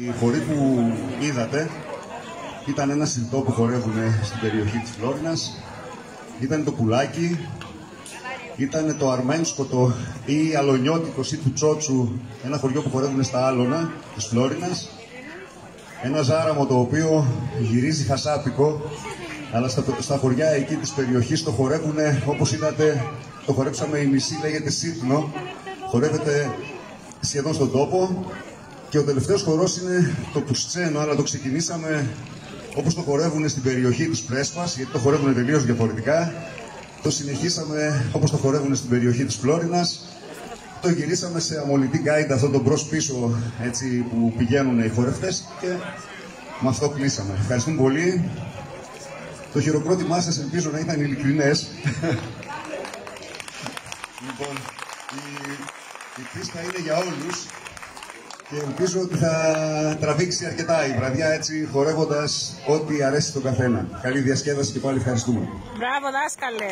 Η χωρί που είδατε ήταν ένα σιρτό που χορεύουν στην περιοχή της Φλόρινας. Ήταν το πουλάκι, ήταν το αρμένσκοτο ή αλονιώτικος ή του Τσότσου, ένα χωριό που χορεύουν στα Άλωνα της Φλόρινας. Ένα ζάραμο το οποίο γυρίζει χασάπικο, αλλά στα, στα χωριά εκεί της περιοχής το χορεύουν, όπως είδατε, το χορέψαμε η μισή, λέγεται Σύτνο. Χορεύεται σχεδόν στον τόπο και ο τελευταίος χορός είναι το Πουστσένο, αλλά το ξεκινήσαμε όπως το χορεύουν στην περιοχή της Πρέσπας, γιατί το χορεύουν τελείως διαφορετικά. Το συνεχίσαμε όπως το χορεύουν στην περιοχή της Φλόρινας. Το γυρίσαμε σε αμολυτή γκάιντα αυτό το μπρος πίσω έτσι, που πηγαίνουν οι χορευτές και με αυτό κλείσαμε. Ευχαριστούμε πολύ. Το χειροκρότημά σας ελπίζω να ήταν ειλικρινές. λοιπόν, η, η πίστα είναι για όλους και ελπίζω ότι θα τραβήξει αρκετά η βραδιά έτσι χορεύοντας ό,τι αρέσει στον καθένα. Καλή διασκέδαση και πάλι ευχαριστούμε. Μπράβο δάσκαλε.